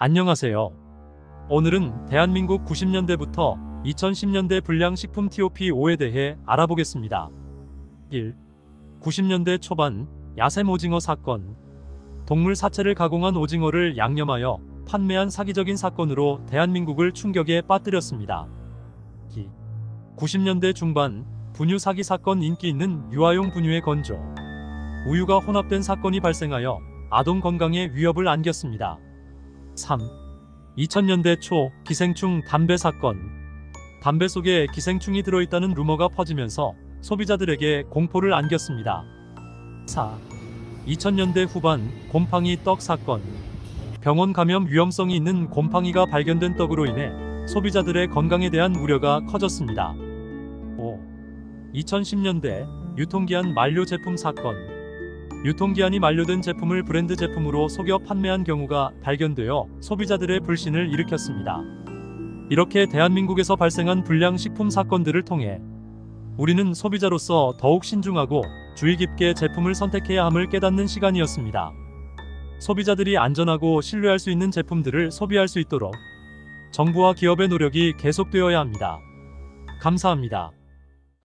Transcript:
안녕하세요. 오늘은 대한민국 90년대부터 2010년대 불량식품 TOP5에 대해 알아보겠습니다. 1. 90년대 초반 야생 오징어 사건 동물 사체를 가공한 오징어를 양념하여 판매한 사기적인 사건으로 대한민국을 충격에 빠뜨렸습니다. 2. 90년대 중반 분유 사기 사건 인기 있는 유아용 분유의 건조 우유가 혼합된 사건이 발생하여 아동 건강에 위협을 안겼습니다. 3. 2000년대 초 기생충 담배 사건. 담배 속에 기생충이 들어있다는 루머가 퍼지면서 소비자들에게 공포를 안겼습니다. 4. 2000년대 후반 곰팡이 떡 사건. 병원 감염 위험성이 있는 곰팡이가 발견된 떡으로 인해 소비자들의 건강에 대한 우려가 커졌습니다. 5. 2010년대 유통기한 만료 제품 사건. 유통기한이 만료된 제품을 브랜드 제품으로 속여 판매한 경우가 발견되어 소비자들의 불신을 일으켰습니다. 이렇게 대한민국에서 발생한 불량식품 사건들을 통해 우리는 소비자로서 더욱 신중하고 주의 깊게 제품을 선택해야 함을 깨닫는 시간이었습니다. 소비자들이 안전하고 신뢰할 수 있는 제품들을 소비할 수 있도록 정부와 기업의 노력이 계속되어야 합니다. 감사합니다.